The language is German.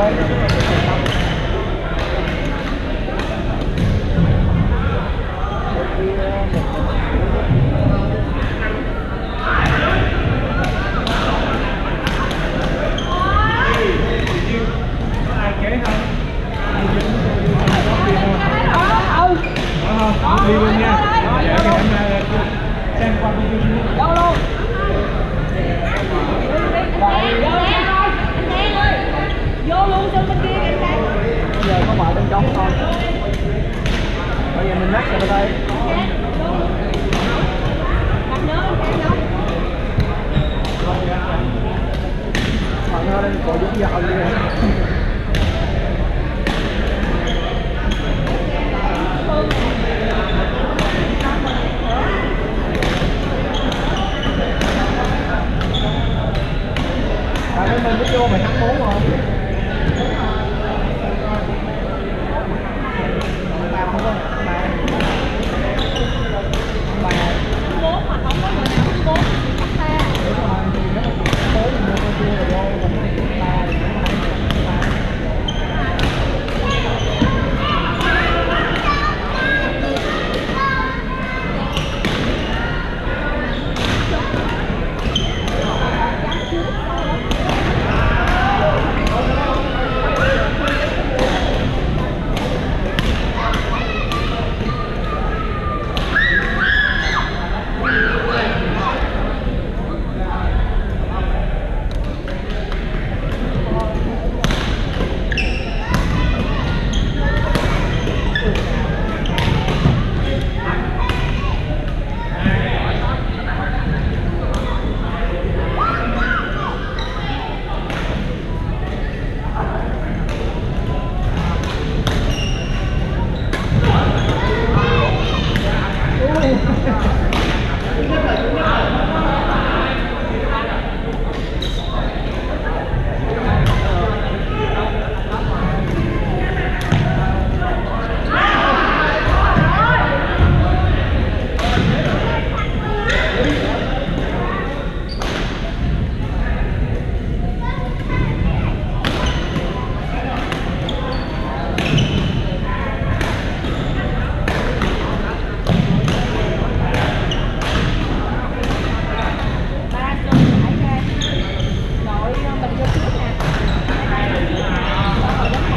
Bye.